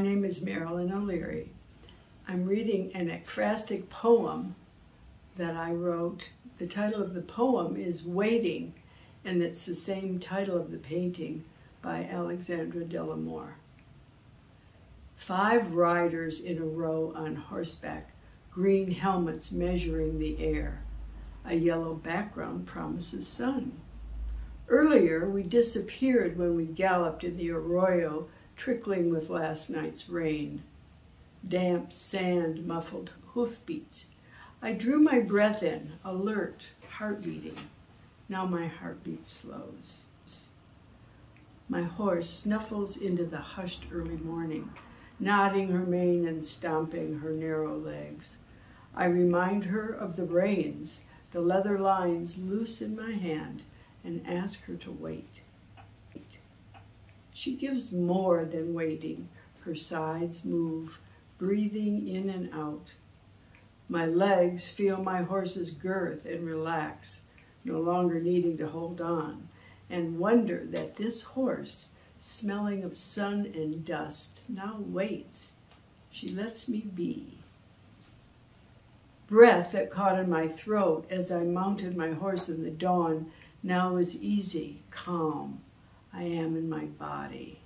name is Marilyn O'Leary. I'm reading an ekphrastic poem that I wrote. The title of the poem is Waiting, and it's the same title of the painting by Alexandra Dell'Amore. Five riders in a row on horseback, green helmets measuring the air. A yellow background promises sun. Earlier, we disappeared when we galloped in the arroyo, trickling with last night's rain. Damp sand muffled hoofbeats. I drew my breath in, alert, heart beating. Now my heartbeat slows. My horse snuffles into the hushed early morning, nodding her mane and stomping her narrow legs. I remind her of the reins, the leather lines loose in my hand, and ask her to wait. She gives more than waiting. Her sides move, breathing in and out. My legs feel my horse's girth and relax, no longer needing to hold on, and wonder that this horse, smelling of sun and dust, now waits. She lets me be. Breath that caught in my throat as I mounted my horse in the dawn now is easy, calm. I am in my body.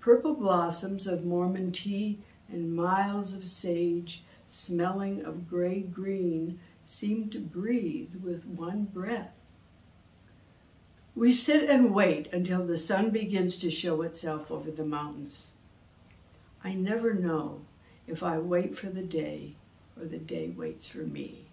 Purple blossoms of Mormon tea and miles of sage, smelling of gray green, seem to breathe with one breath. We sit and wait until the sun begins to show itself over the mountains. I never know if I wait for the day or the day waits for me.